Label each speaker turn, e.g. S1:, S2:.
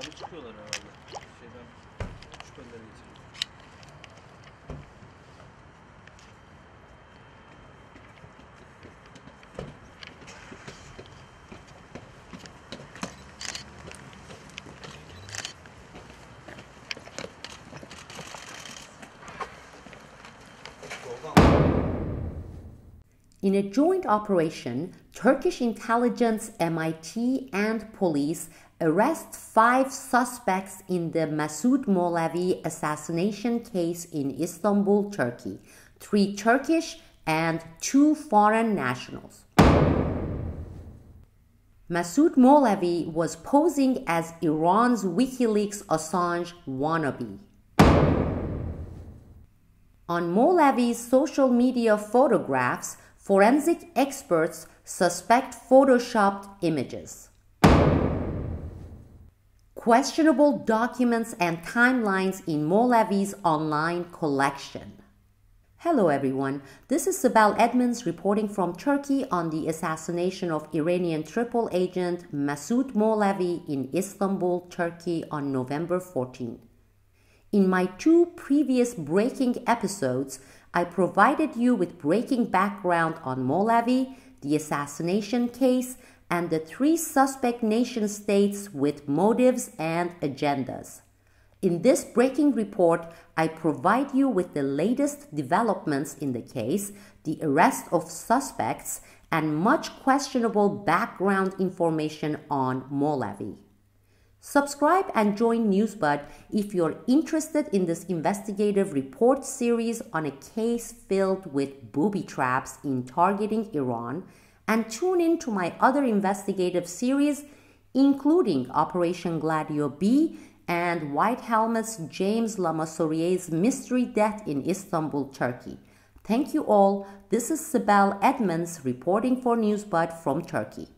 S1: Abi çıkıyorlar herhalde. Şeyden şüphelileri geçiriyor.
S2: In a joint operation, Turkish intelligence, MIT, and police arrest five suspects in the Masoud Molavi assassination case in Istanbul, Turkey three Turkish and two foreign nationals. Masoud Molavi was posing as Iran's WikiLeaks Assange wannabe. On Molavi's social media photographs, forensic experts suspect photoshopped images. Questionable documents and timelines in Molavi's online collection. Hello everyone, this is Sibel Edmonds reporting from Turkey on the assassination of Iranian triple agent Masoud Molavi in Istanbul, Turkey on November 14. In my two previous breaking episodes, I provided you with breaking background on Molavi, the assassination case, and the three suspect nation states with motives and agendas. In this breaking report, I provide you with the latest developments in the case, the arrest of suspects, and much questionable background information on Molavi. Subscribe and join Newsbud if you're interested in this investigative report series on a case filled with booby traps in targeting Iran, and tune in to my other investigative series, including Operation Gladio B and White Helmet's James Le Mesurier's mystery death in Istanbul, Turkey. Thank you all. This is Sibel Edmonds reporting for Newsbud from Turkey.